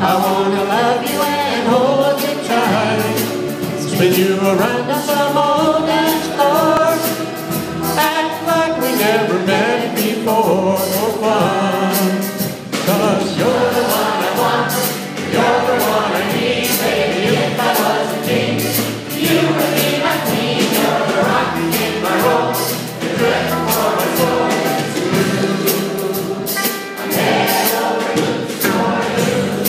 I wanna love you and hold you tight. Spin you around on some old dance floor Act like we never met before. For fun. Cause you're the one I want. You're the one I need Baby, if I was a king You would be my queen. You're the rock in my roll